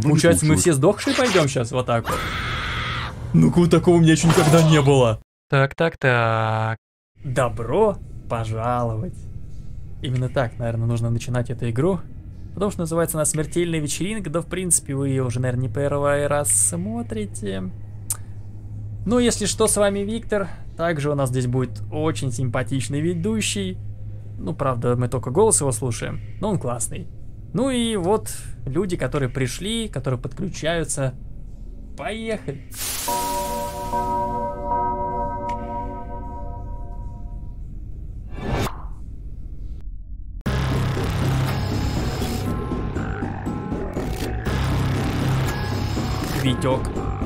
А получается, мы все сдохшие пойдем сейчас вот так вот? Ну-ка, такого у меня еще никогда не было. Так, так, так. Добро пожаловать. Именно так, наверное, нужно начинать эту игру. Потому что называется она «Смертельная вечеринка», да, в принципе, вы ее уже, наверное, не первый раз смотрите. Ну, если что, с вами Виктор. Также у нас здесь будет очень симпатичный ведущий. Ну, правда, мы только голос его слушаем, но он классный. Ну и вот люди, которые пришли, которые подключаются. Поехали! Витек,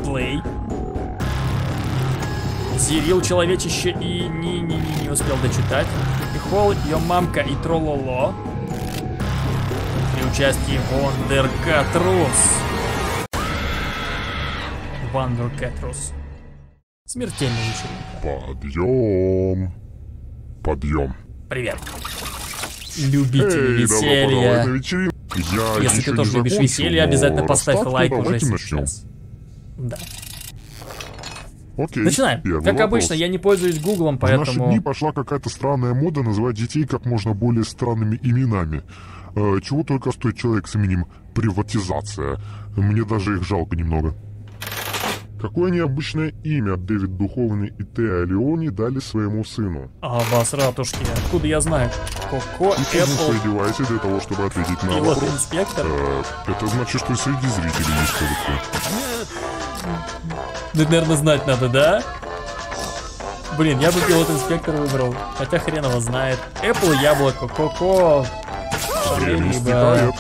плей. Зирил человечище и не, не, не, не успел дочитать. И Холл, ее мамка и Трололо. Участии Вондеркатрус. Вандеркатрус. Смертельная вечеринка. Подъем. Подъем. Привет. Любители Эй, веселья. Я Если ты тоже любишь веселье, но обязательно поставь лайк уже сейчас. Да. Окей. Начинаем. Первый Как вопрос. обычно, я не пользуюсь гуглом, В наши дни поэтому... пошла какая-то странная мода называть детей как можно более странными именами. Э, чего только стоит человек с именем Приватизация. Мне даже их жалко немного. Какое необычное имя Дэвид Духовный и Теа Леони дали своему сыну? А, вас, ратушки, откуда я знаю? Коко, И тут вы Apple, одеваете для того, чтобы ответить на пилот, вопрос. инспектор. Э, это значит, что среди зрителей есть. Ну, это, наверное, знать надо, да? Блин, я бы пилот инспектор выбрал. Хотя хрен его знает. Apple, яблоко, Коко. Либо истекает.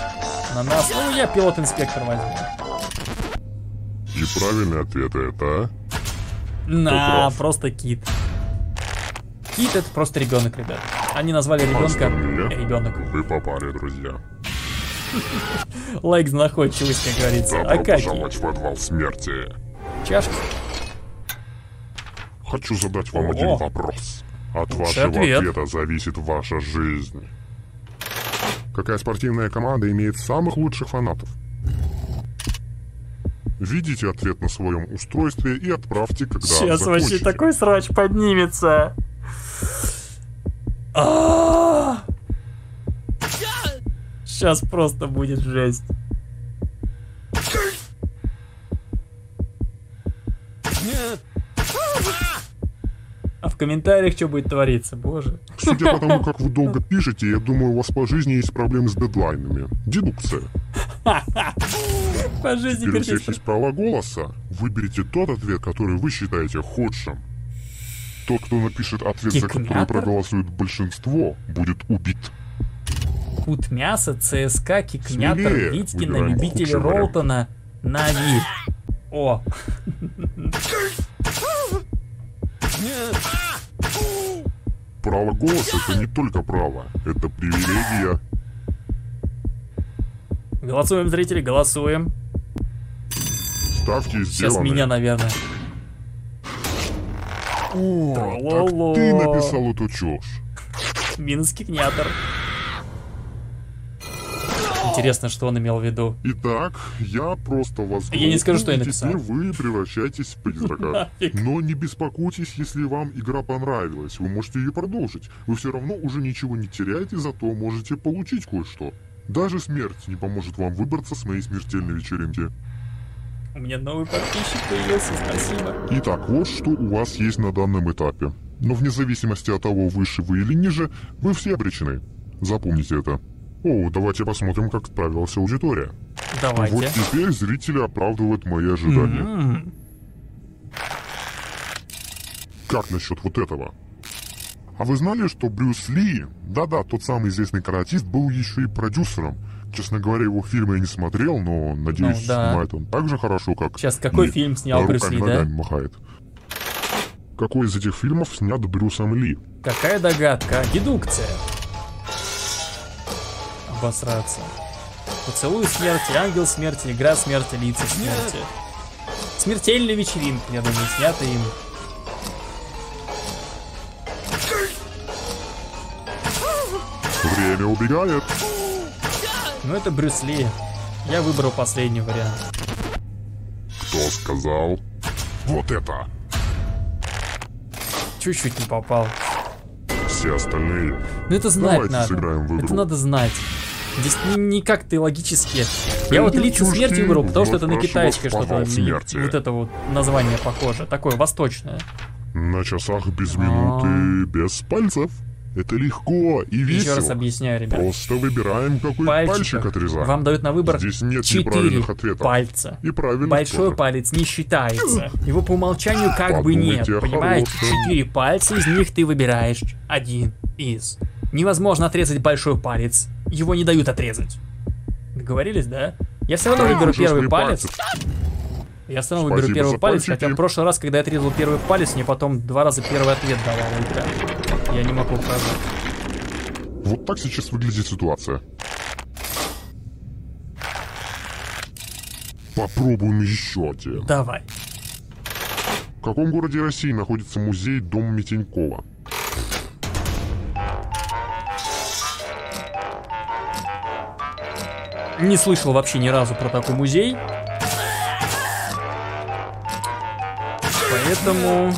ананас. Ну, я пилот инспектор возьму. И правильный ответ это... На, прав. просто кит. Кит это просто ребенок, ребят. Они назвали ребенка ребенок. Вы попали, друзья. Лайк за находчивость, как говорится. Добро А какие? пожаловать в подвал смерти. Чашки? Хочу задать вам О. один вопрос. От Лучший вашего ответ. ответа зависит ваша жизнь. Какая спортивная команда имеет самых лучших фанатов? Введите ответ на своем устройстве и отправьте, когда Сейчас вообще закончите. такой срач поднимется. Сейчас просто будет жесть. В комментариях что будет твориться, боже. Судя по тому, как вы долго пишете, я думаю, у вас по жизни есть проблемы с дедлайнами. Дедукция. По жизни кричишь. есть право голоса. Выберите тот ответ, который вы считаете худшим. Тот, кто напишет ответ, за который проголосует большинство, будет убит. Кут мяса, ЦСКА, Кикнятор, Смелее. Витькина, вариант. Ролтона, Нави. О, Право голоса это не только право, это привилегия. голосуем, зрители, голосуем. Ставки Сейчас сделаны. меня, наверное. О, так ты написал эту чушь. Минус Кикнятор. Интересно, что он имел в виду. Итак, я просто вас Я не скажу, что я написал. Теперь вы превращаетесь в призрака. Но не беспокойтесь, если вам игра понравилась. Вы можете ее продолжить. Вы все равно уже ничего не теряете, зато можете получить кое-что. Даже смерть не поможет вам выбраться с моей смертельной вечеринки. У меня новый подписчик появился, спасибо. Итак, вот что у вас есть на данном этапе. Но вне зависимости от того, выше вы или ниже, вы все обречены. Запомните это. О, давайте посмотрим, как справилась аудитория. Давайте. Вот теперь зрители оправдывают мои ожидания. М, Как насчет вот этого? А вы знали, что Брюс Ли, да-да, тот самый известный каратист, был еще и продюсером? Честно говоря, его фильмы я не смотрел, но, надеюсь, Ну, да. снимает он так же хорошо, как... Сейчас, какой и фильм снял Брюс Ли, да? махает. Какой из этих фильмов снят Брюсом Ли? Какая догадка? Дедукция. Обосраться. Поцелуй смерти, ангел смерти, игра смерти, лица смерти. Смертельная вечеринка, я думаю, снята им. Время убегает. Ну это Брюс Ли. Я выбрал последний вариант. Кто сказал? Вот это! Чуть-чуть не попал. Все остальные. Ну это знать Давайте надо. Это надо знать. Здесь ни, никак ты логически. Я вот лица смерти выбрал, потому что это на китайское что-то. Вот это вот название похоже. Такое восточное. На часах без А. минуты, без пальцев. Это легко и Еще раз весело. объясняю, ребят. Просто выбираем, какой Пальчиков пальчик отрезать. Вам дают на выбор Здесь нет 4 неправильных ответов. пальца. И правильно Большой тоже. палец не считается. Его по умолчанию как бы нет. Подумайте Понимаете? хорошем. Четыре пальца, из них ты выбираешь один из. Невозможно отрезать большой палец. Его не дают отрезать. Договорились, да? Я все равно выберу первый палец. Я все равно выберу первый палец, хотя в прошлый раз, когда я отрезал первый палец, мне потом два раза первый ответ давала игра. Я не могу указать. Вот так сейчас выглядит ситуация. Попробуем еще один. Давай. В каком городе России находится музей Дом Митенькова? Не слышал вообще ни разу про такой музей. Поэтому...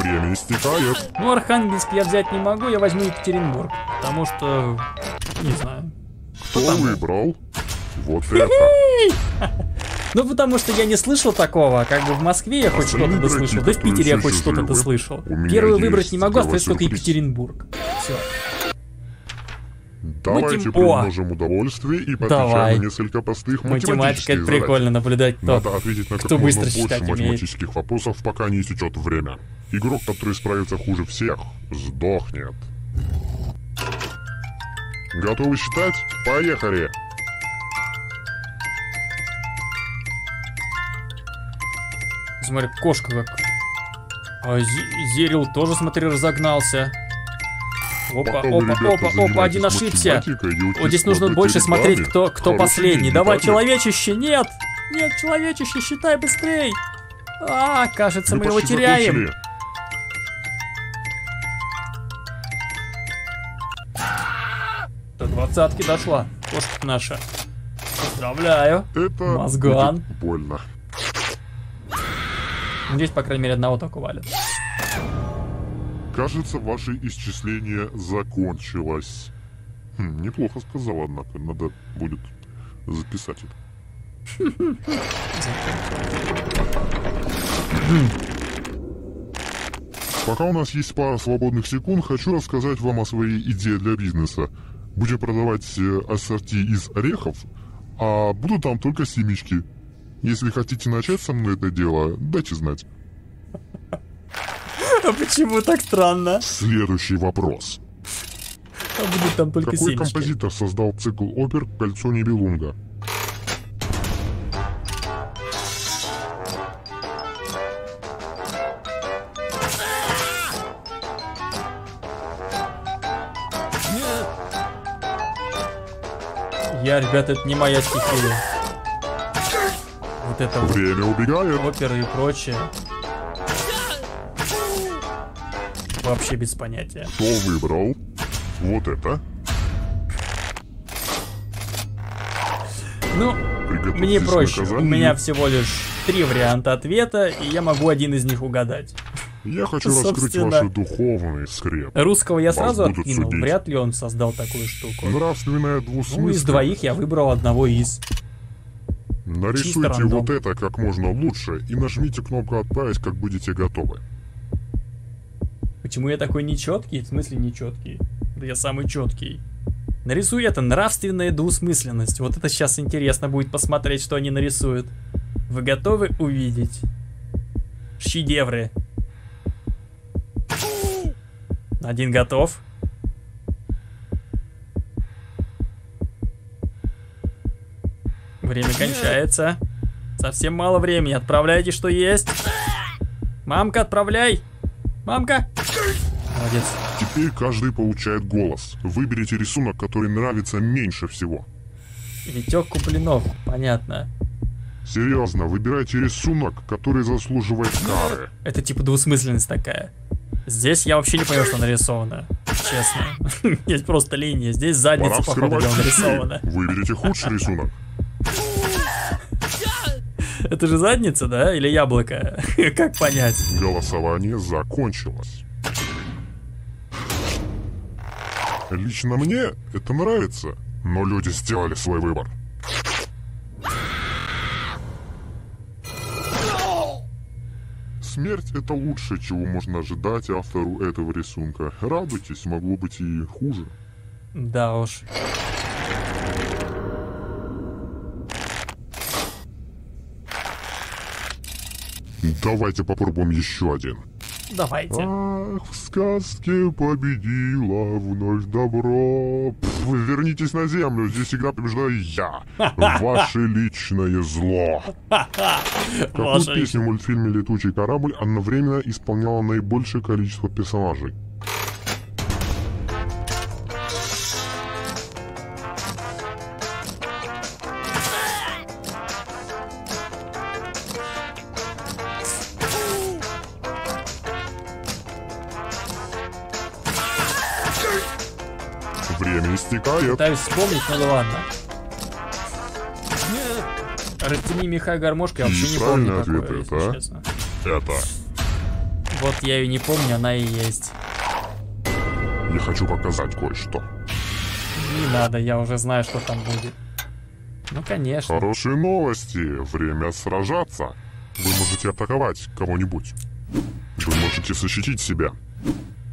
Время истекает. Ну, Архангельск я взять не могу, я возьму Екатеринбург. Потому что... Не знаю. Кто там? выбрал? Вот это. Ну, потому что я не слышал такого. Как бы в Москве я хоть что-то дослышал. Да в Питере я хоть что-то дослышал. Первый выбрать не могу, остается только. Екатеринбург. Все. Давайте Матем- приумножим удовольствие и Давай. поотвечаем на несколько простых Математика математических это задач. прикольно наблюдать, кто. Надо ответить на как кто можно больше умеет. математических вопросов, пока не истечет время. Игрок, который справится хуже всех, сдохнет. Готовы считать? Поехали! Смотри, кошка как. А Зерил тоже, смотри, разогнался. Опа, опа, опа, опа, один ошибся. Вот здесь нужно больше смотреть, кто, кто последний. Давай, человечище, нет! Нет, человечище, считай быстрей! А, кажется, мы его теряем. До двадцатки дошла. Кошка наша. Поздравляю. Это Мозган. больно. Здесь, по крайней мере, одного только валят. Кажется, ваше исчисление закончилось. Хм, неплохо сказал, однако. Надо будет записать это. Пока у нас есть пара свободных секунд, хочу рассказать вам о своей идее для бизнеса. Будем продавать э, ассорти из орехов, а будут там только семечки. Если хотите начать со мной это дело, дайте знать. А почему так странно? Следующий вопрос. А будут там только Какой семечки. композитор создал цикл опер «Кольцо Нибелунга»? Я, ребята, это не моя стихия. Вот это вот Время убегает. оперы и прочее. Вообще без понятия. Кто выбрал? Вот это. Ну, мне проще. У наказанию. меня всего лишь три варианта ответа, и я могу один из них угадать. Я хочу раскрыть собственно. ваши духовные скрепы. Русского я Вас сразу откинул. судить. Вряд ли он создал такую штуку. Нравственная Ну, из двоих я выбрал одного из. Нарисуйте вот это как можно лучше и нажмите кнопку «Отправить», как будете готовы. Почему я такой нечеткий? В смысле нечеткий? Да я самый четкий. Нарисуй это, нравственная двусмысленность. Вот это сейчас интересно будет посмотреть, что они нарисуют. Вы готовы увидеть? Шедевры. Один готов. Время кончается. Совсем мало времени. Отправляйте, что есть. Мамка, отправляй. Мамка. Молодец. Теперь каждый получает голос. Выберите рисунок, который нравится меньше всего. Витек Куплинов. Понятно. Серьезно, выбирайте рисунок, который заслуживает кары. Это типа двусмысленность такая. Здесь я вообще не понял, что нарисовано. честно. Здесь просто линия, здесь задница, походу, нарисована. Выберите худший рисунок. Это же задница, да? Или яблоко? Как понять? Голосование закончилось. Лично мне это нравится, но люди сделали свой выбор. Смерть это лучшее, чего можно ожидать автору этого рисунка. Радуйтесь, могло быть и хуже. Да уж. Давайте попробуем еще один. Давайте. Ах, в сказке победила вновь добро. Пф, вы вернитесь на землю, здесь всегда побеждаю я. Ваше личное зло. Какую песню в мультфильме «Летучий корабль» одновременно исполняло наибольшее количество персонажей? Истекает. Пытаюсь вспомнить, ну да ладно. Растяни меха гармошка, я вообще не помню такое, ответ если это, а? честно. Это. Вот я ее не помню, она и есть. Я хочу показать кое-что. Не надо, я уже знаю, что там будет. Ну, конечно. Хорошие новости. Время сражаться. Вы можете атаковать кого-нибудь. Вы можете защитить себя.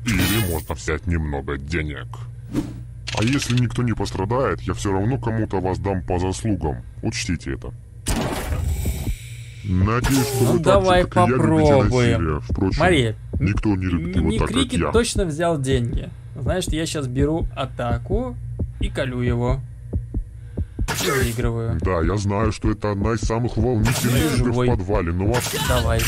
Или можно взять немного денег. А если никто не пострадает, я все равно кому-то вас дам по заслугам. Учтите это. Надеюсь, что Ну, вы так давай же, как и я, любите попробуем. насилие. Впрочем, Смотри, никто не любит его так, как я. точно взял деньги. Значит, я сейчас беру атаку и колю его. И выигрываю. Да, я знаю, что это одна из самых волнительных игр в подвале, но вас... Давай.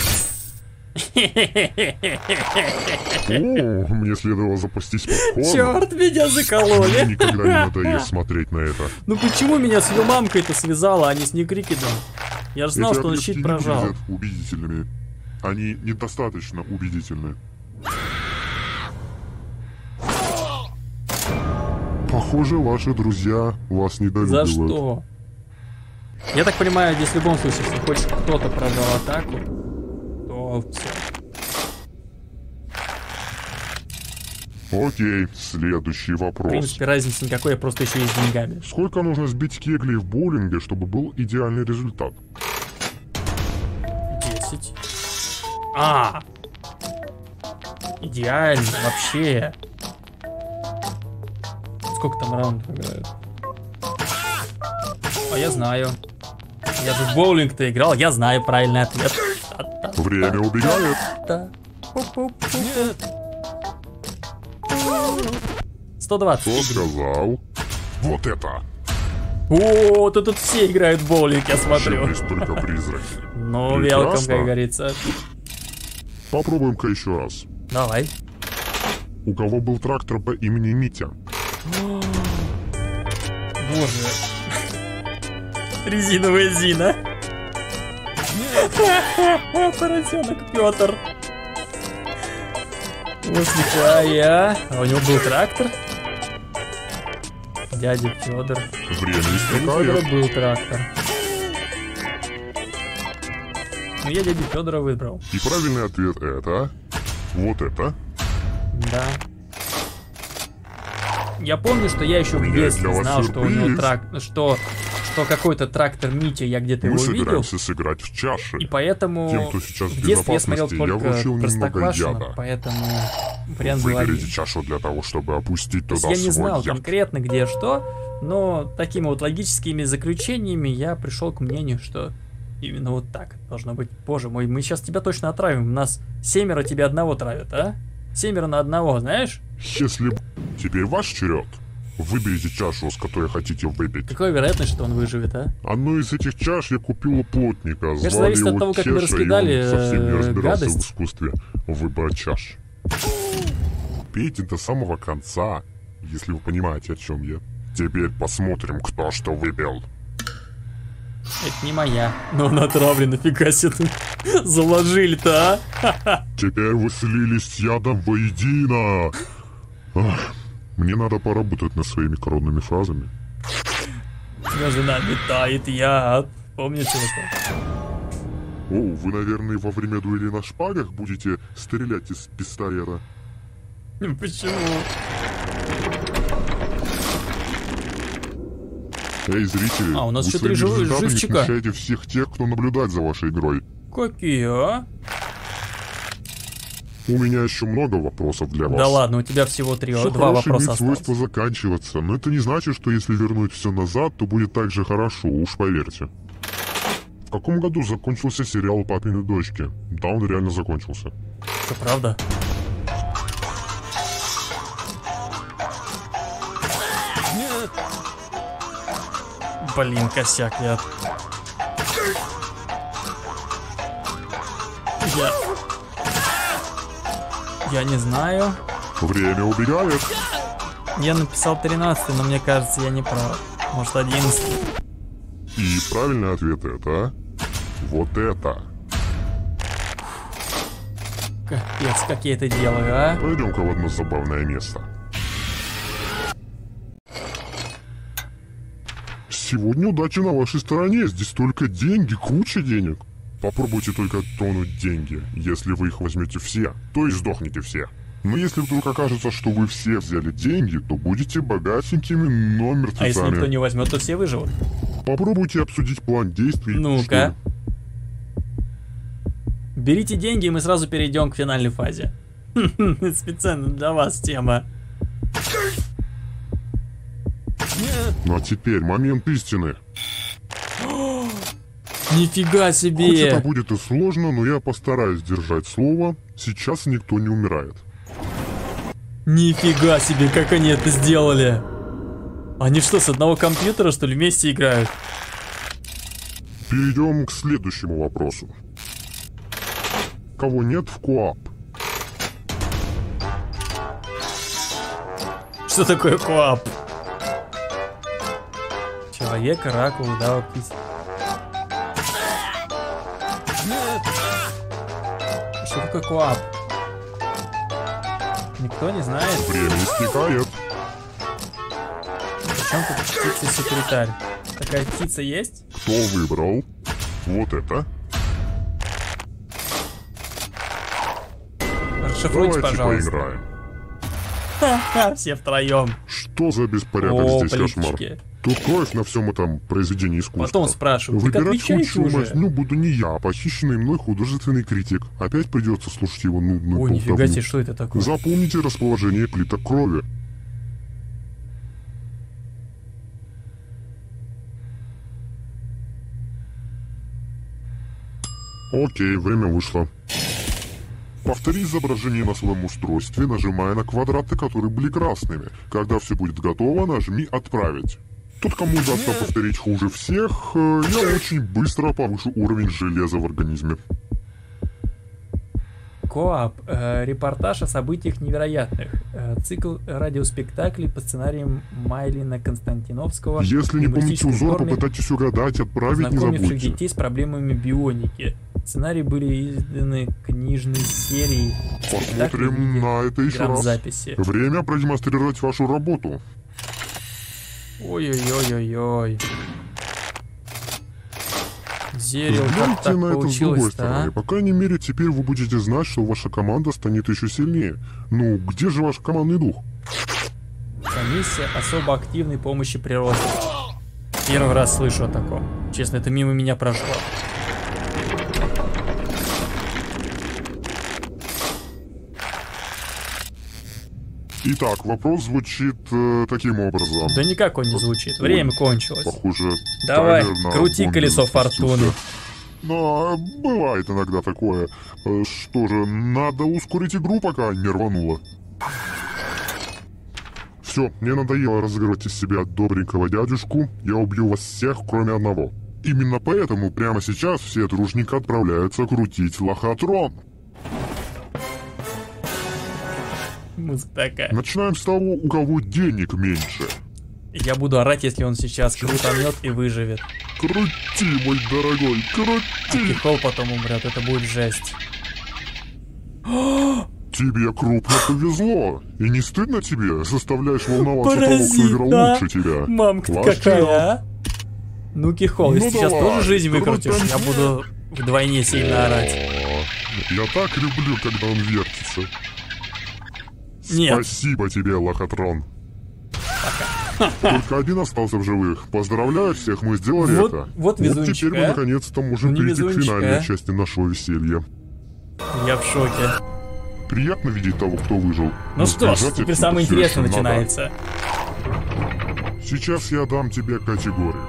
О, мне следовало запастись попкорном. Черт, меня Мне закололи. никогда не надоест смотреть на это. Ну почему меня с ее мамкой-то связала, а не с Некрикидом? Я же знал, Эти что он щит прожал. убедительными. Они недостаточно убедительны. Похоже, ваши друзья вас За недолюбливают. что? Я так понимаю, здесь в любом случае, если хочешь кто-то прожал атаку, все. Окей, следующий В вопрос. принципе, разницы никакой, я просто еще и с деньгами. Сколько нужно сбить кеглей в боулинге, чтобы был идеальный результат? 10. А! Идеально, вообще. Сколько там раундов играют? А я знаю. Я же в боулинг-то играл, я знаю правильный ответ. Время убегает. Да. Нет. 120. Кто сказал? Вот это! О, то тут все играют в боулинг, я смотрю. Ошиблись только призраки. Ну, велком, как говорится. Попробуем-ка еще раз. Давай. У кого был трактор по имени Митя? Боже. Резиновая Зина. Поросенок Петр. Вот нихуя. А у него был трактор? Дядя Федор. Время Федора был трактор. Ну я дядю Федора выбрал. И правильный ответ это... Вот это. Да. Я помню, что я еще в детстве знал, что у него трак... что, что какой-то трактор Митя, я где-то Мы его видел. собираемся сыграть в чаше. И поэтому Тем, кто сейчас в детстве я смотрел безопасности, я только вручил Простоквашино, яда. поэтому вариант. Выберите чашу для того, чтобы опустить То туда я не свой знал яд. конкретно где что, но такими вот логическими заключениями я пришел к мнению, что именно вот так должно быть. Боже мой, мы сейчас тебя точно отравим. У нас семеро тебя одного травят, а? Семеро на одного, знаешь? Если теперь ваш черед, выберите чашу, с которой хотите выпить. Какая вероятность, что он выживет, а? Одну из этих чаш я купил у плотника. Конечно, Звали зависит от того, как мы раскидали, совсем не э, разбирался гадость. в искусстве выбора чаш. Пейте до самого конца, если вы понимаете, о чем я. Теперь посмотрим, кто что выпил. Это не моя. Но он отравлен, нафига себе заложили-то, а? Теперь вы слились с ядом воедино. Ах, мне надо поработать над своими коронными фразами. Тебя жена метает яд. Помните это? О, вы, наверное, во время дуэли на шпагах будете стрелять из пистолета. Почему? Эй, зрители, А, у нас вы еще три жив- живчика. всех тех, кто наблюдает за вашей игрой. Какие, а? У меня еще много вопросов для вас. Да ладно, у тебя всего три, Все два вопроса имеет осталось. свойство заканчиваться, но это не значит, что если вернуть все назад, то будет так же хорошо, уж поверьте. В каком году закончился сериал «Папины дочки»? Да, он реально закончился. Что, правда? Нет. Блин, косяк. Я... Я не знаю. Время убегает. Я написал 13, но мне кажется, я не прав. Может, 11. И правильный ответ это... Вот это. Капец, как я это делаю, а? Пойдем-ка в одно забавное место. Сегодня удача на вашей стороне. Здесь только деньги, куча денег. Попробуйте только тонуть деньги. Если вы их возьмете все, то и сдохнете все. Но если вдруг окажется, что вы все взяли деньги, то будете богатенькими, но А если никто мертвецами. не возьмет, то все выживут. Попробуйте обсудить план действий. Ну-ка. Берите деньги, и мы сразу перейдем к финальной фазе. Специально для вас тема. Ну а теперь момент истины. Нифига Хоть это себе! будет и сложно, но я постараюсь держать слово. Сейчас никто не умирает. Нифига себе, как они это сделали! Они что, с одного компьютера, что ли, вместе играют? Перейдем к следующему вопросу. Кого нет в КОАП? Что такое коап? Человек, рак, удава, птица. Что такое коап? Никто не знает? Время истекает. Причем тут птица-секретарь? Такая птица есть? Кто выбрал? Вот это. Расшифруйте, Давайте пожалуйста. поиграем. Ха-ха, все втроем. Что за беспорядок О, здесь кошмар? Тут кровь на всем этом произведении искусства. Потом спрашивают, так Выбирать случаю уже. мазню буду не я, а похищенный мной художественный критик. Опять придется слушать его нудную Ой, нифига себе, что это такое? Запомните расположение плиток крови. Окей, время вышло. Повтори изображение на своем устройстве, нажимая на квадраты, которые были красными. Когда все будет готово, нажми «Отправить». Тот, кому удастся повторить хуже всех, э, я очень быстро повышу уровень железа в организме. Коап. э, репортаж о событиях невероятных. Э, цикл радиоспектаклей по сценариям Майлина Константиновского. Если не помните узор, форме, попытайтесь угадать, отправить не забудьте. детей с проблемами бионики. Сценарии были изданы книжной серией. Посмотрим на это еще раз. грамзаписи. Время продемонстрировать вашу работу. Ой-ой-ой-ой-ой. Зерил, как так на это с другой стороны. а? По крайней мере, теперь вы будете знать, что ваша команда станет еще сильнее. Ну, где же ваш командный дух? Комиссия особо активной помощи природе. Первый раз слышу о таком. Честно, это мимо меня прошло. Итак, вопрос звучит э, таким образом. Да никак он не звучит. Время кончилось. Похоже, Давай, крути колесо фортуны. Но бывает иногда такое. Э, Что же, надо ускорить игру, пока не рвануло. Все, мне надоело разыгрывать из себя добренького дядюшку. Я убью вас всех, кроме одного. Именно поэтому прямо сейчас все дружненько отправляются крутить лохотрон. Музыка такая. Начинаем с того, у кого денег меньше. Я буду орать, если он сейчас крутанет и выживет. Крути, мой дорогой, крути! Кихол потом умрет, это будет жесть. Тебе крупно повезло. И не стыдно тебе? Заставляешь волноваться того, кто Паразит, играл лучше тебя. Мамка Ваш какая, а? Ну, Кихол, если Ну сейчас давай, тоже жизнь выкрутишь, я буду вдвойне сильно орать. Я так люблю, когда он вертится. Нет. Спасибо тебе, Лохотрон. Только один остался в живых. Поздравляю всех, мы сделали Вот- это. вот везунчик, теперь мы наконец-то можем Ну, не перейти к везунчик, финальной части нашего веселья. Я в шоке. Приятно видеть того, кто выжил. Ну что ж, теперь самое интересное надо. начинается. Сейчас я дам тебе категорию.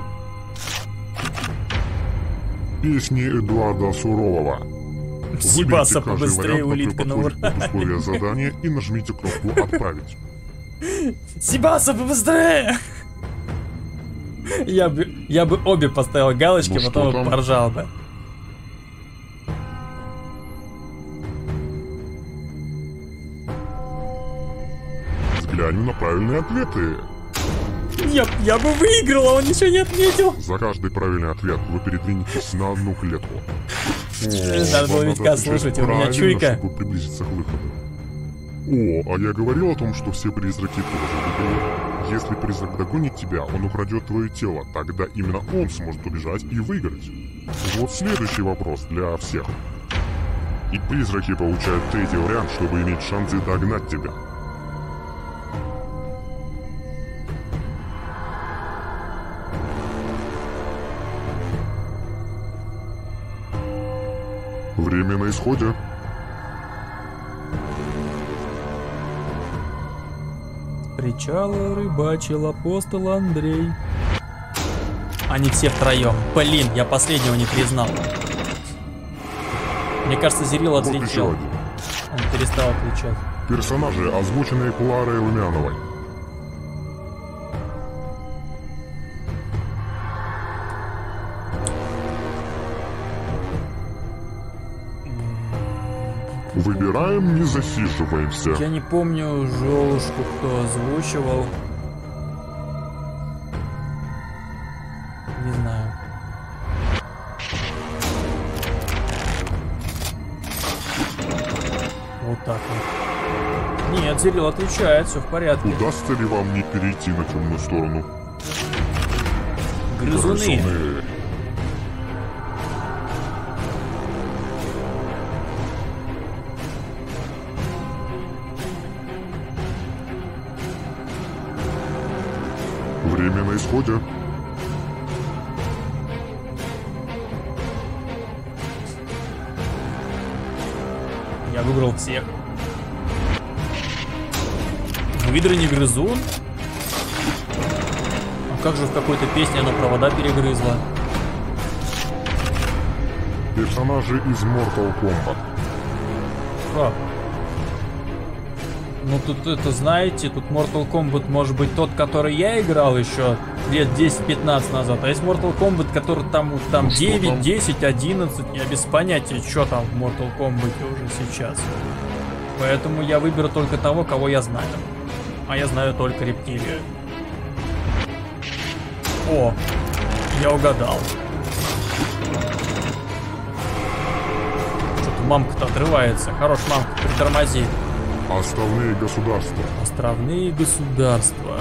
Песни Эдуарда Сурового. Каждый побыстрее, улитка на ура. под условия задания и нажмите кнопку «Отправить». Сибаса побыстрее! Я бы, я бы обе поставил галочки, Ну, что потом там? поржал бы. Взглянем на правильные ответы. Я, я бы выиграл, а он ничего не отметил. За каждый правильный ответ вы передвинетесь на одну клетку. Надо было Витька слушать, у меня чуйка. Чтобы приблизиться к выходу. О, а я говорил о том, что все призраки тоже выиграют. Если призрак догонит тебя, он украдет твое тело. Тогда именно он сможет убежать и выиграть. Вот следующий вопрос для всех. И призраки получают третий вариант, чтобы иметь шансы догнать тебя. Время на исходе. Причала рыбачил апостол Андрей. Они все втроем. Блин, я последнего не признал. Мне кажется, Зерил отлетел. Он перестал отвечать. Персонажи, озвученные Кларой Лумяновой. Выбираем, не засиживаемся. Я не помню Жолушку, кто озвучивал. Не знаю. Вот так вот. Нет, Зерил отвечает, все в порядке. Удастся ли вам не перейти на темную сторону? Грызуны. Грызуны. Исходе. Я выбрал всех. Выдра не грызун? А как же в какой-то песне она провода перегрызла? Персонажи из Mortal Kombat. Как? Ну тут это знаете, тут Mortal Kombat может быть тот, который я играл еще лет 10-15 назад, а есть Mortal Kombat, который там, там Ну, что 9, там? 10, 11, я без понятия, что там в Mortal Kombat уже сейчас. Поэтому я выберу только того, кого я знаю. А я знаю только рептилию. О, я угадал. Что-то мамка-то отрывается. Хорош, мамка, притормози. Островные государства. Островные государства.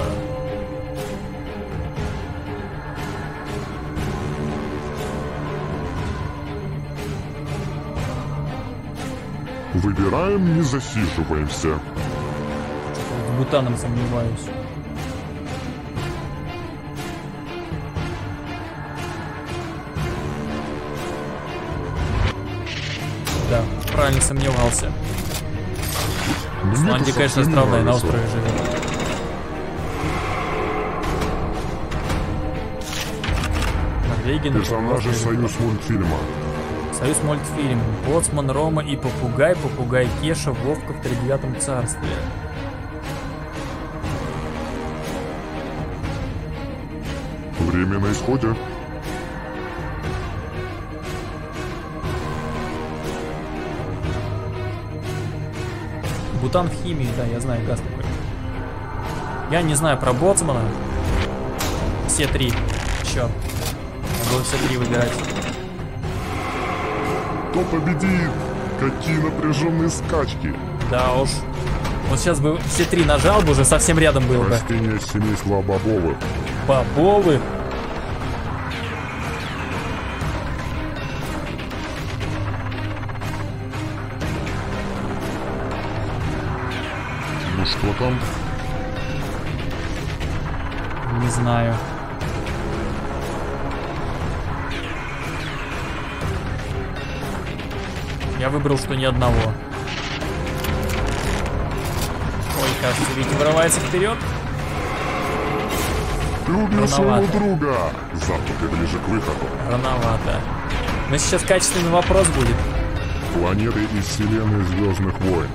Выбираем, не засиживаемся. В Бутаном сомневаюсь. Да, правильно сомневался. Мне Исландия, конечно, островная, на острове живет. Норвегия на Персонажи. Союз мультфильма. Союз мультфильм. Боцман, Рома и Попугай, Попугай Кеша, Вовка в тридевятом царстве. Время на исходе. Бутан в химии, да, я знаю, газ такой. Я не знаю про Боцмана. Все три. Черт. Надо было все три выбирать. Кто победит? Какие напряженные скачки. Да уж. Вот сейчас бы все три нажал бы, уже совсем рядом было бы. Растение семейства бобовых. Бобовых? Ну что там? Не знаю. Я выбрал, что ни одного. Ой, кажется, Витя вырывается вперед. Ты убил своего друга! Завтра ты ближе к выходу. Рановато. Но сейчас качественный вопрос будет. Планеты из вселенной Звездных войн.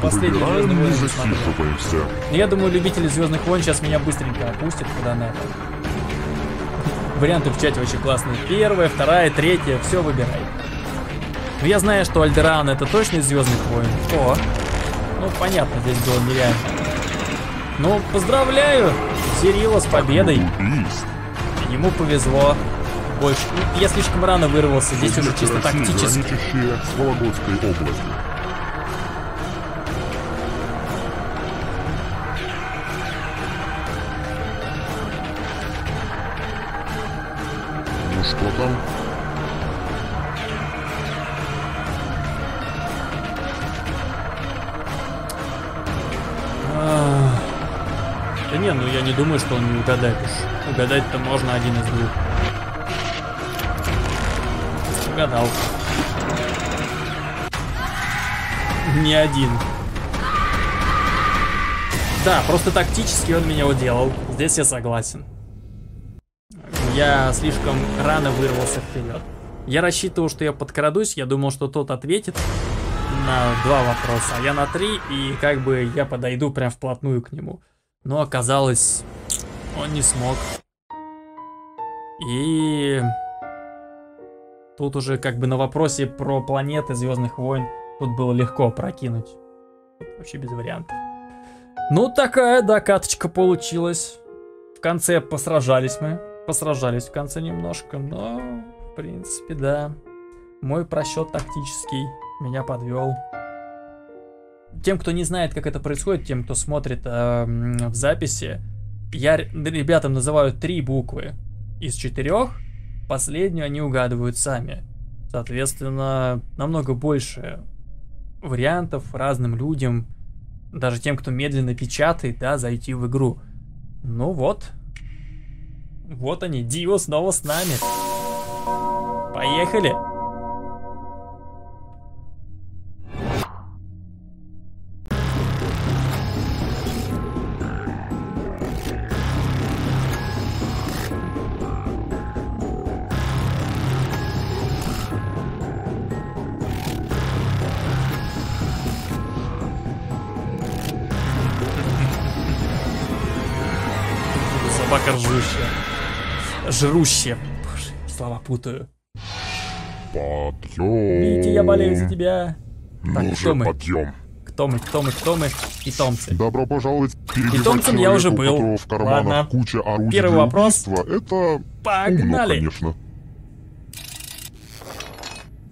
Последний Звездный засиживаемся. Но я думаю, любители Звездных войн сейчас меня быстренько опустят куда надо. Варианты в чате очень классные. Первая, вторая, третья, все выбирай. Но я знаю, что Альдеран это точно из Звездных войн. О, ну понятно, здесь было нереально. Ну, поздравляю Серила с победой. Убийств. Ему повезло. Больше. Ну, я слишком рано вырвался, здесь уже чисто тактически. Ну я не думаю, что он не угадает уж. Угадать-то можно один из двух. Угадал. Не один. Да, просто тактически он меня уделал. Здесь я согласен. Я слишком рано вырвался вперед. Я рассчитывал, что я подкрадусь, я думал, что тот ответит на два вопроса, а я на три, и как бы я подойду прям вплотную к нему. Но оказалось, он не смог. И тут уже как бы на вопросе про планеты Звездных войн тут было легко прокинуть. Тут вообще без вариантов. Ну, такая, да, каточка получилась. В конце посражались мы. Посражались в конце немножко, но, в принципе, да. Мой просчет тактический меня подвел. Тем, кто не знает, как это происходит, тем, кто смотрит э, в записи, я ребятам называю три буквы из четырех. Последнюю они угадывают сами. Соответственно, намного больше вариантов разным людям, даже тем, кто медленно печатает, да, зайти в игру. Ну вот. Вот они, Дио снова с нами. Поехали. Собака ржущая. Жрущая. Боже, слова путаю. Подъем. Витя, я болею за тебя. Так, Ну кто же, мы? подъем. Кто мы, кто мы, кто мы? Питомцы. Добро пожаловать. Питомцем я уже был. в Ладно. куча орудий Первый вопрос. Это умно, Погнали. конечно.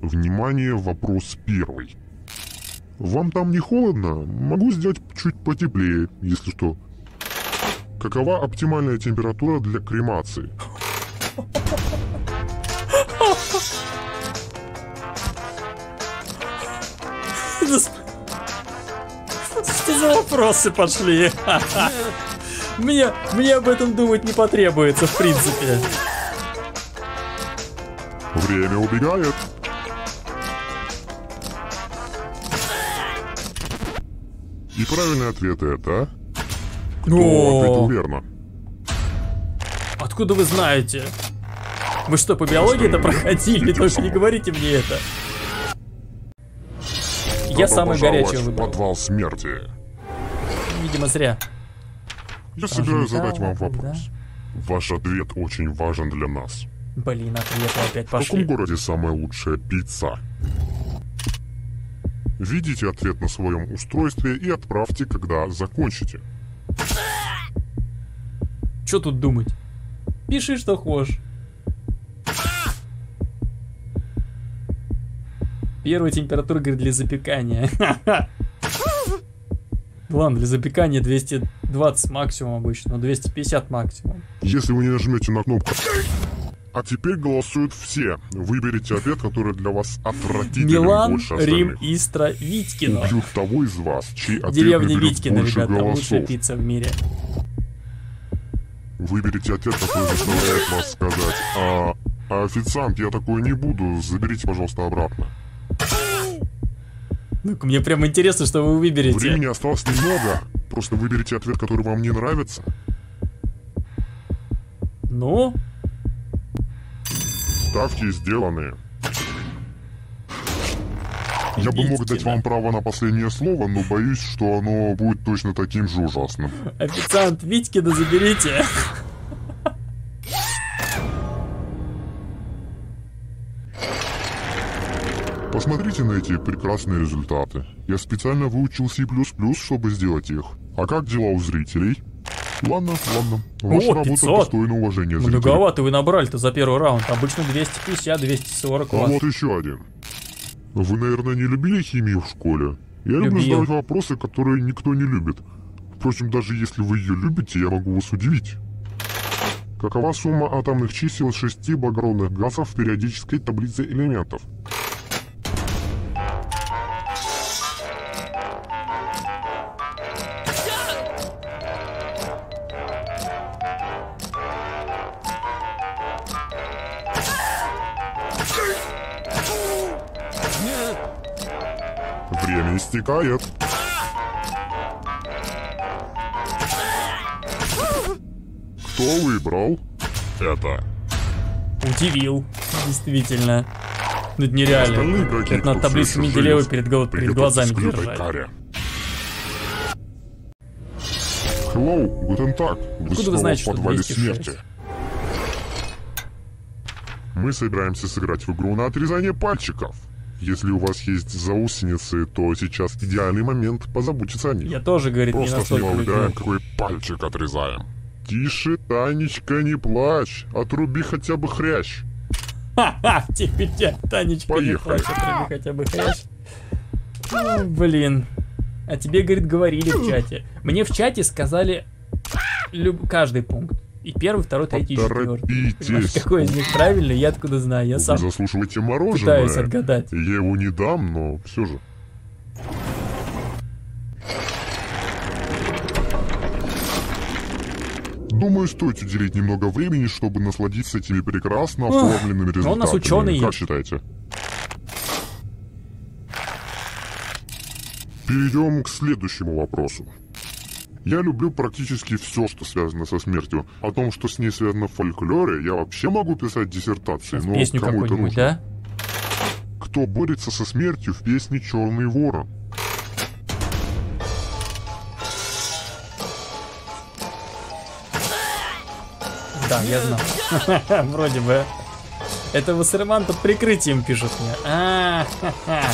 Внимание, вопрос первый. Вам там не холодно? Могу сделать чуть потеплее, если что. Какова оптимальная температура для кремации? Что за вопросы пошли? Мне, мне об этом думать не потребуется, в принципе. Время убегает. И правильный ответ это... Кто ответил О, верно? откуда вы знаете? Вы что, по биологии это проходили? Только не говорите мне это. Я самый горячий в выбрал. подвал смерти. Видимо, зря. Я собираюсь да, задать вам вопрос. Ваш ответ очень важен для нас. Блин, ответы опять В каком пошли. городе самая лучшая пицца? Введите ответ на своем устройстве и отправьте, когда закончите. Что тут думать? Пиши, что хочешь. Первая температура, говорит, для запекания. Ладно, для запекания 220 максимум обычно, но 250 максимум. Если вы не нажмете на кнопку а теперь голосуют все. Выберите ответ, который для вас отвратительный Милан, больше Рим, остальных. Истра, Витькино. Убьют того из вас, чей ответ Деревня Витькино, больше ребята, лучшая голосов. пицца в мире. Выберите ответ, который заставляет вас сказать а, а, официант, я такое не буду, заберите, пожалуйста, обратно. Ну, мне прям интересно, что вы выберете. Времени осталось немного, просто выберите ответ, который вам не нравится. Ну, Ставки сделаны. Я бы мог дать вам право на последнее слово, но боюсь, что оно будет точно таким же ужасным. официант Витькина заберите. Посмотрите на эти прекрасные результаты. Я специально выучил C++, чтобы сделать их. А как дела у зрителей? Ладно, ладно. Ваша О, работа 500. достойна уважения зрителей. Многовато вы набрали-то за первый раунд. Обычно 250-240 А вот еще один. Вы, наверное, не любили химию в школе? Я люблю Любил. задавать вопросы, которые никто не любит. Впрочем, даже если вы ее любите, я могу вас удивить. Какова сумма атомных чисел шести благородных газов в периодической таблице элементов? Истекает. Кто выбрал это? Удивил. Действительно. Ну это нереально. Это на кто таблицу Менделеева перед, перед глазами держать. Hello, гутен так. Вы Откуда вы знаете, что подвале 206? смерти. Мы собираемся сыграть в игру на отрезание пальчиков. Если у вас есть заусеницы, то сейчас идеальный момент позаботиться о них. Я тоже, говорит, не Просто смело настолько выбираем, какой пальчик отрезаем. Тише, Танечка, не плачь. Отруби хотя бы хрящ. Ха-ха, тя, Танечка, не Поехали. плачь, отруби хотя бы хрящ. Ну, блин. А тебе, говорит, говорили в чате. Мне в чате сказали люб- каждый пункт. И первый, второй, третий, четвертый. Какой из них правильный, я откуда знаю. Я Вы сам заслуживаете пытаюсь мороженое. отгадать. Я его не дам, но все же. Думаю, стоит уделить немного времени, чтобы насладиться этими прекрасно оформленными результатами. у нас ученый Как считаете? Перейдем к следующему вопросу. Я люблю практически все, что связано со смертью. О том, что с ней связано в фольклоре, я вообще могу писать диссертации, но Песню кому это нужно? да? Кто борется со смертью в песне «Черный ворон»? Да, я знал. Вроде бы. Это Вассерман под прикрытием пишет мне. А, ха-ха.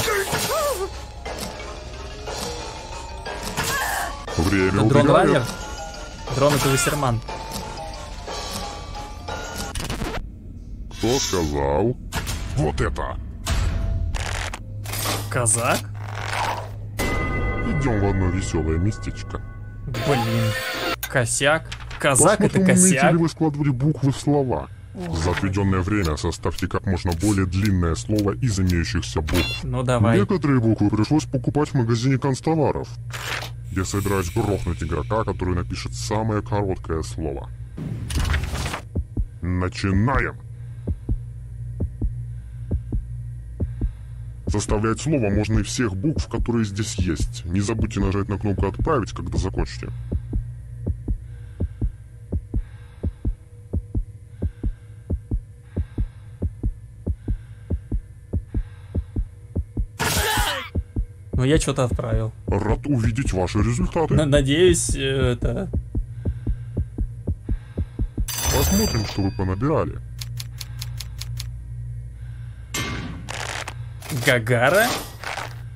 Время Это дрон убегает. раннер? Дрон это Вассерман. Кто сказал? Вот это! Казак? Идем в одно веселое местечко. Блин. Косяк. Казак это Посмотрим, умеете ли косяк. вы складывать буквы в слова. За отведенное время составьте как можно более длинное слово из имеющихся букв. Ну давай. Некоторые буквы пришлось покупать в магазине констоваров. Я собираюсь грохнуть игрока, который напишет самое короткое слово. Начинаем! Составлять слово можно из всех букв, которые здесь есть. Не забудьте нажать на кнопку «Отправить», когда закончите. Ну я что-то отправил. Рад увидеть ваши результаты. Н- Надеюсь, э, это... Посмотрим, что вы понабирали. Гагара?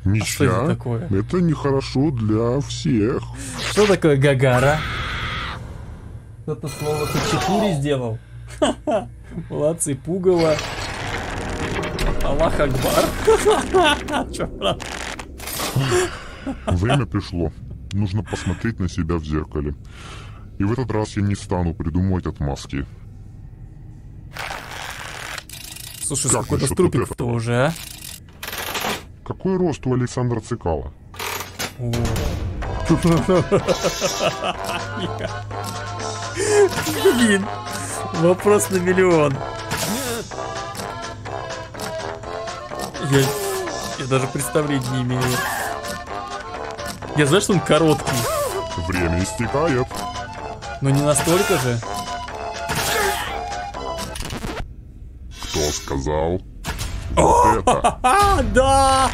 Ничья. это такое? Это нехорошо для всех. Что такое Гагара? Кто-то слово хачапури сделал. Молодцы, пугало. Аллах Акбар. Время пришло. Нужно посмотреть на себя в зеркале. И в этот раз я не стану придумывать отмазки. Слушай, Как насчет струпиков-то вот уже, а? Какой рост у Александра Цикала? Блин, вопрос на миллион. Я, я даже представления не имею. Я знаю, что он короткий, Время истекает. но не настолько же. Кто сказал? Вот это. Да!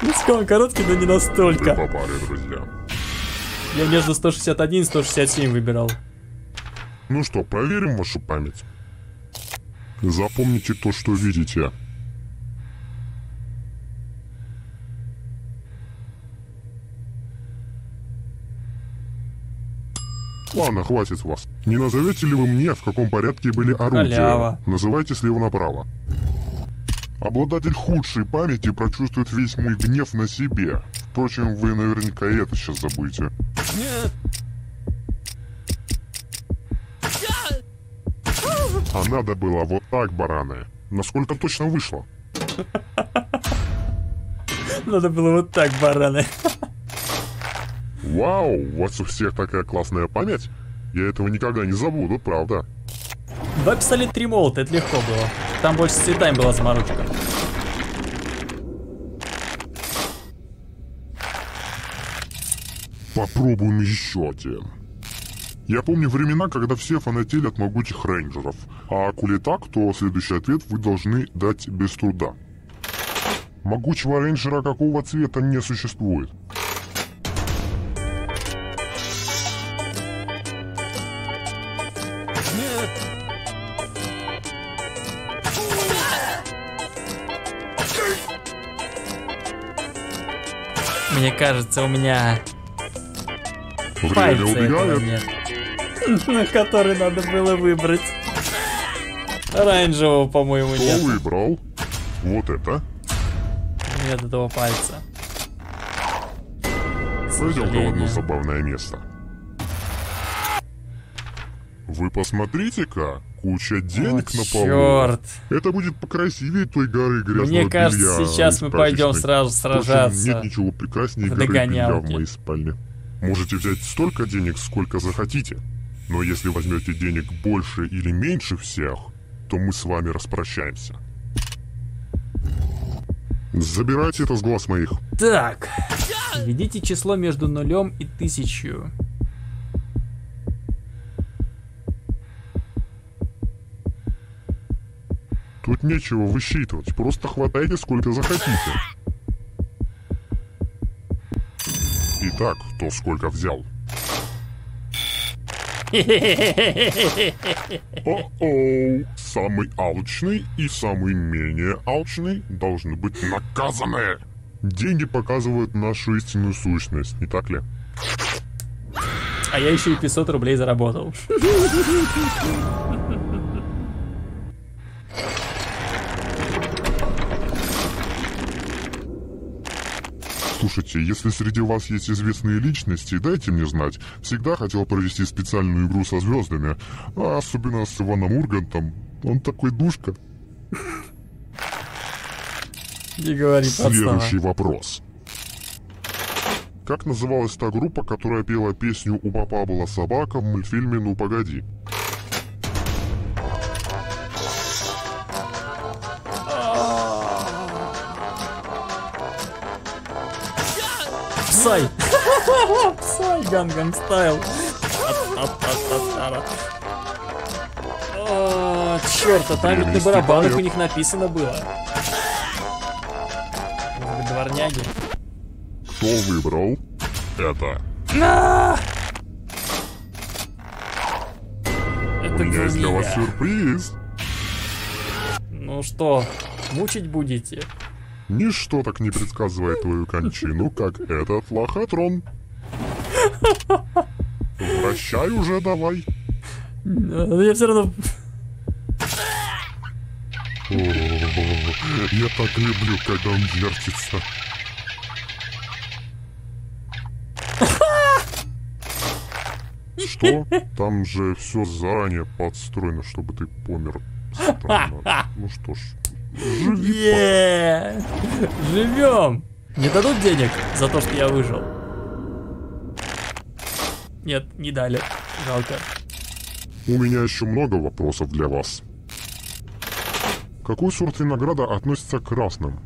Ну, сказал, он короткий, но не настолько. попали, друзья. Я между 161 и 167 выбирал. Ну что, проверим вашу память. Запомните то, что видите. Ладно, хватит вас. Не назовете ли вы мне, в каком порядке были орудия? Халява. Называйте слева направо. Обладатель худшей памяти прочувствует весь мой гнев на себе. Впрочем, вы наверняка и это сейчас забудете. А надо было вот так, бараны. Насколько точно вышло? Надо было вот так, бараны. Вау, у вас у всех такая классная память. Я этого никогда не забуду, правда. Два пистолет, три молота, это легко было. Там больше с цветами была заморочка. Попробуем еще один. Я помню времена, когда все фанатели от могучих рейнджеров. А коли так, то следующий ответ вы должны дать без труда. Могучего рейнджера какого цвета не существует. Мне кажется, у меня Время убегает. нет. На который надо было выбрать. Оранжевого, по-моему, Кто нет. выбрал? Вот это. Нет этого пальца. Пойдем-ка в одно забавное место. Вы посмотрите-ка, куча денег О, на полу. черт. Это будет покрасивее той горы грязного Мне кажется, белья сейчас мы пойдем сразу Впрочем, сражаться. нет ничего прекраснее горы белья в моей спальне. Можете взять столько денег, сколько захотите. Но если возьмете денег больше или меньше всех, то мы с вами распрощаемся. Забирайте это с глаз моих. Так. Введите число между нулем и тысячью. Тут нечего высчитывать, просто хватайте сколько захотите. Итак, кто сколько взял? О-оу, самый алчный и самый менее алчный должны быть наказаны. Деньги показывают нашу истинную сущность, не так ли? А я еще и 500 рублей заработал. Слушайте, если среди вас есть известные личности, дайте мне знать. Всегда хотел провести специальную игру со звездами, а особенно с Иваном Ургантом. Он такой душка. Не говори, Следующий вопрос. Как называлась та группа, которая пела песню «У папа была собака» в мультфильме «Ну погоди»? PSY! PSY, Gangnam Style. Черт, а там ведь на барабанах у них написано было. Дворняги. Кто выбрал это? У меня есть для вас сюрприз. Ну что, мучить будете? Ничто так не предсказывает твою кончину, как этот лохотрон. Вращай уже давай. Я все равно... О, я так люблю, когда он вертится. Что? Там же все заранее подстроено, чтобы ты помер. Странно. Ну что ж, Е, Живем! Не дадут денег за то, что я выжил? Нет, не дали. Жалко. У меня еще много вопросов для вас. Какой сорт винограда относится к красным?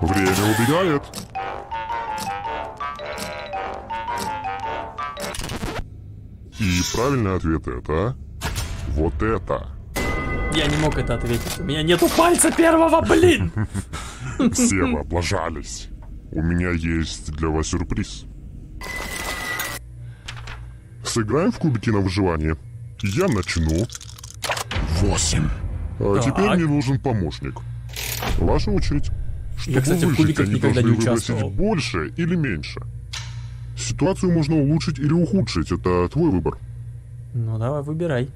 Время убегает. И правильный ответ это... Вот это. Я не мог это ответить. У меня нету пальца первого, блин! Все вы облажались. У меня есть для вас сюрприз. Сыграем в кубики на выживание. Я начну. Восемь. А Так. теперь мне нужен помощник. Ваша очередь. Чтобы кстати, в выжить, они никогда не должны выбросить больше или меньше. Ситуацию можно улучшить или ухудшить. Это твой выбор. Ну давай, выбирай.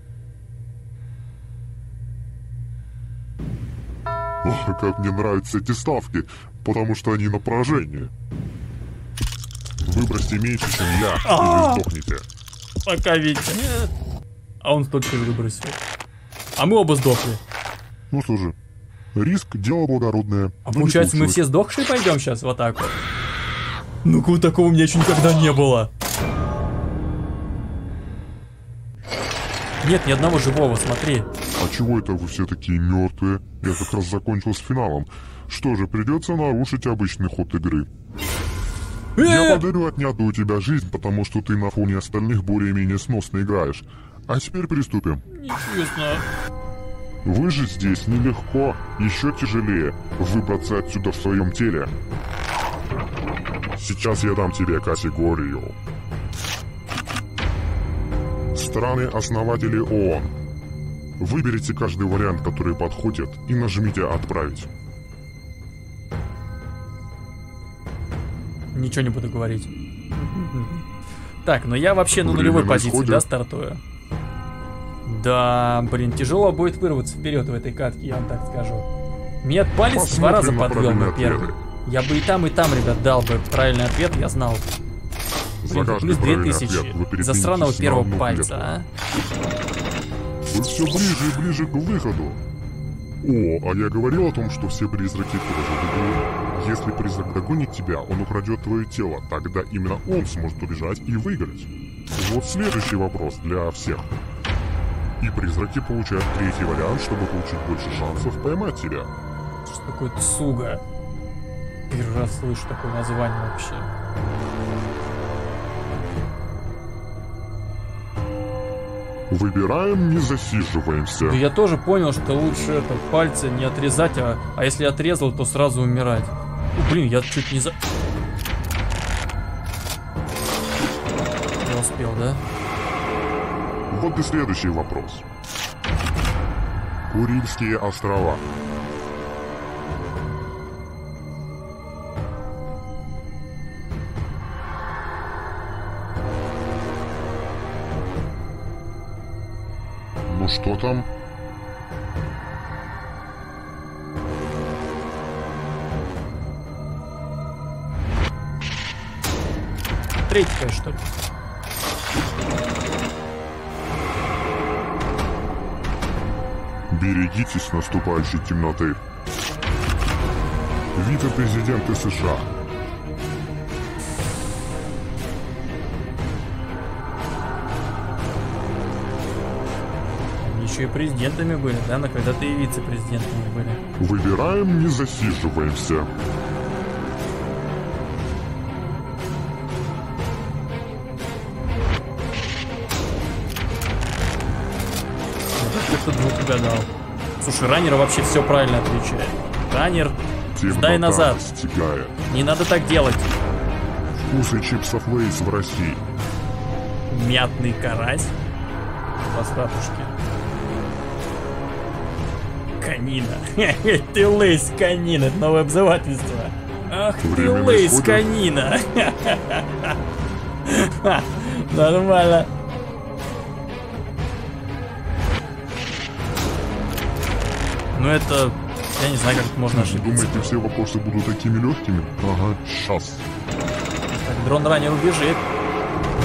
О, как мне нравятся эти ставки, потому что они на поражение. Выбросьте меньше, чем я, и А! вы сдохнете. Пока. Нет. А он столько выбросил. А мы оба сдохли. Ну что же, риск – дело благородное. А не получается, мы все сдохшие пойдем сейчас в атаку? Ну-ка, такого у меня еще никогда не было. Нет, ни одного живого, смотри. А чего это вы все такие мертвые? Я как раз закончил с финалом. Что же, придется нарушить обычный ход игры. Я Э! подарю отнятую у тебя жизнь, потому что ты на фоне остальных более-менее сносно играешь. А теперь приступим. Нечестно. Выжить здесь нелегко, еще тяжелее выбраться отсюда в своем теле. Сейчас я дам тебе категорию. Страны-основатели ООН. Выберите каждый вариант, который подходит, и нажмите «Отправить». Ничего не буду говорить. Так, но я вообще на Время нулевой позиции, да, стартую? Да, блин, тяжело будет вырваться вперед в этой катке, я вам так скажу. Меня палец два раза подвел первый. Я бы и там, и там, ребят, дал бы правильный ответ, я знал. За Блин, каждый плюс правильный 2000 ответ вы за передвинетесь сраного на первого пальца, а? Вы все ближе и ближе к выходу. О, а я говорил о том, что все призраки тоже бегут. Если призрак догонит тебя, он украдет твое тело. Тогда именно он сможет убежать и выиграть. Вот следующий вопрос для всех. И призраки получают третий вариант, чтобы получить больше шансов поймать тебя. Что такое Цуга? Первый раз слышу такое название вообще. Выбираем, не засиживаемся. Да я тоже понял, что лучше это пальцы не отрезать, а, а если отрезал, то сразу умирать. Блин, я чуть не за... Я успел, да? Вот и следующий вопрос. Курильские острова. Ну что там? Третья, что ли? Берегитесь наступающей темноты. Вице-президенты США. Еще и президентами были, да? Но когда-то и вице-президентами были. Выбираем, не засиживаемся. Слушай, раннер вообще все правильно отвечает. Раннер, Темнота Сдай назад. настигает. не надо так делать. вкусы чипсов Лейс в России? Мятный карась. Посратушки. Канина. ты лыс, канина. Это новое обзывательство. Ах ты лыс, канина. Нормально. Ну это... Я не знаю, как это можно ошибиться. Думаете, все вопросы будут такими легкими? Ага, сейчас. Так, дрон ранее убежит.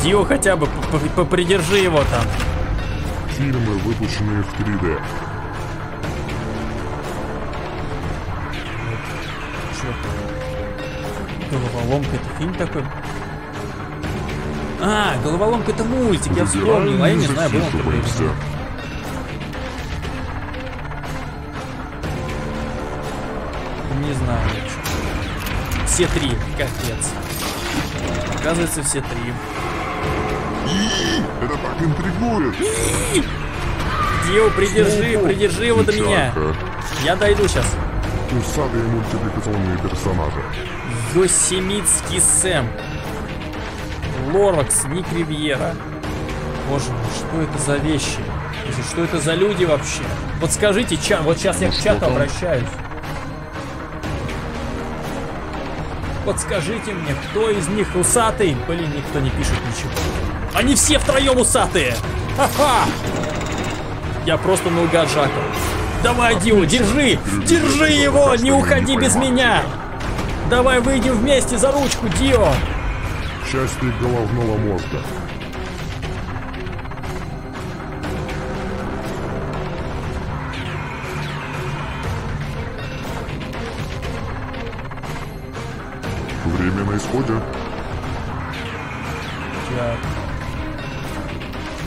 Дио хотя бы, попридержи его там. Фильмы, выпущенные в 3D. Головоломка это фильм такой? А, головоломка это мультик, я вспомнил, а я не знаю, был он знаю. Все три, капец. Оказывается, все три. Это так интригует. Дио, придержи, придержи его до меня. Я дойду сейчас. Усатые мультипликационные персонажи. Йосемитский Сэм. Лоракс, Ник Ривьера. Боже мой, что это за вещи? Что это за люди вообще? Вот скажите, чат, вот сейчас я к чату обращаюсь. Вот скажите мне, кто из них усатый? Блин, никто не пишет ничего. Они все втроем усатые! Ха-ха! Я просто наугад жакал. Давай, Дио, держи! Держи его! Не уходи без меня! Давай выйдем вместе за ручку, Дио! Части головного мозга.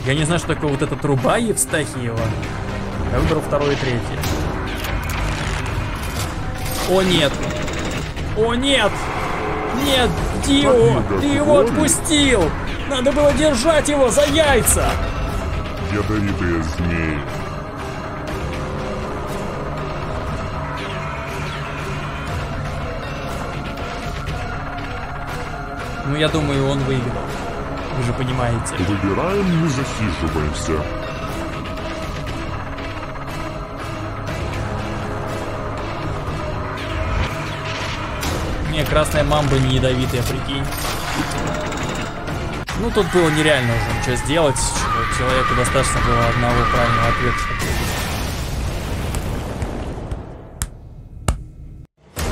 Я не знаю, что такое вот эта труба Евстахиева. Я выбрал второе и третье. О нет! О нет! Нет, Дио! Ты его отпустил! Надо было держать его за яйца! Ядовитые змеи. Ну, я думаю, он выиграл. Вы же понимаете. Выбираем, не засиживаемся. Не, красная мамба не ядовитая, прикинь. Ну, тут было нереально уже ничего сделать. Человеку достаточно было одного правильного ответа, чтобы...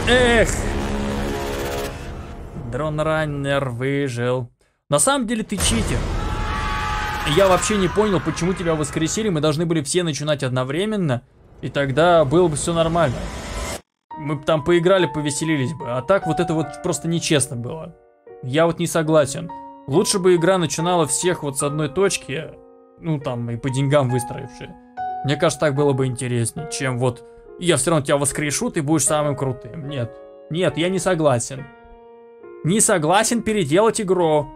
Эх! Дронраннер выжил. На самом деле ты читер. Я вообще не понял, почему тебя воскресили. Мы должны были все начинать одновременно. И тогда было бы все нормально. Мы бы там поиграли, повеселились бы. А так вот это вот просто нечестно было. Я вот не согласен. Лучше бы игра начинала всех вот с одной точки. Ну там и по деньгам выстроившие. Мне кажется, так было бы интереснее, чем вот я все равно тебя воскрешу, ты будешь самым крутым. Нет. Нет, я не согласен. Не согласен переделать игру.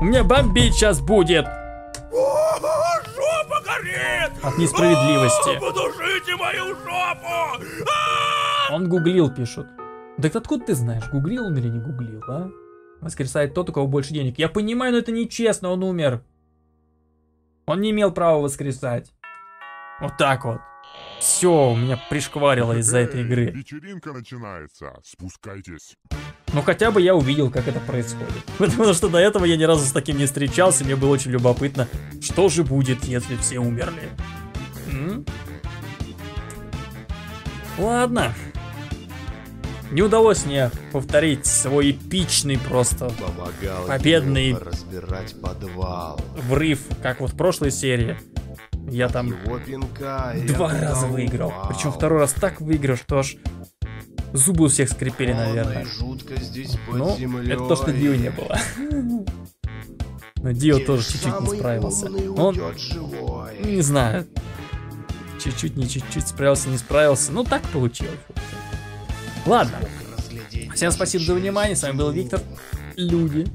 У меня бомбить сейчас будет. Жопа горит! От несправедливости. Подушите мою жопу! Он гуглил, пишут. Так откуда ты знаешь, гуглил он или не гуглил, а? Воскресает тот, у кого больше денег. Я понимаю, но это нечестно, он умер. Он не имел права воскресать. Вот так вот. Все, у меня пришкварило из-за этой игры. Вечеринка начинается, спускайтесь. Ну хотя бы я увидел, как это происходит. Потому что до этого я ни разу с таким не встречался, мне было очень любопытно, что же будет, если все умерли. М? Ладно. Не удалось мне повторить свой эпичный просто Помогал победный разбирать подвал. врыв, как вот в прошлой серии. Я там пинка два я раза выиграл. Причем второй раз так выиграл, что аж зубы у всех скрипели, наверное. Ну, это то, что Дио не было. Но Дио тоже чуть-чуть не справился. Он, не знаю, чуть-чуть, не чуть-чуть справился, не справился. Ну, так получилось. Ладно, всем спасибо за внимание. С вами был Виктор. Люди,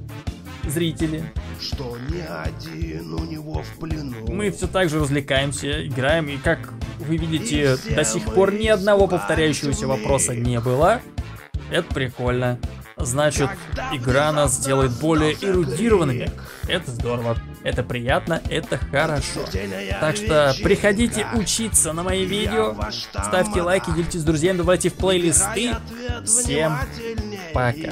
зрители. Что ни один у него в плену. Мы все так же развлекаемся, играем, и как вы видите, до сих пор ни одного повторяющегося вопроса не было. Это прикольно. значит игра нас сделает более эрудированными. Это здорово, это приятно, это хорошо. Так что приходите учиться на мои видео, ставьте лайки, делитесь с друзьями, давайте в плейлисты. Всем пока.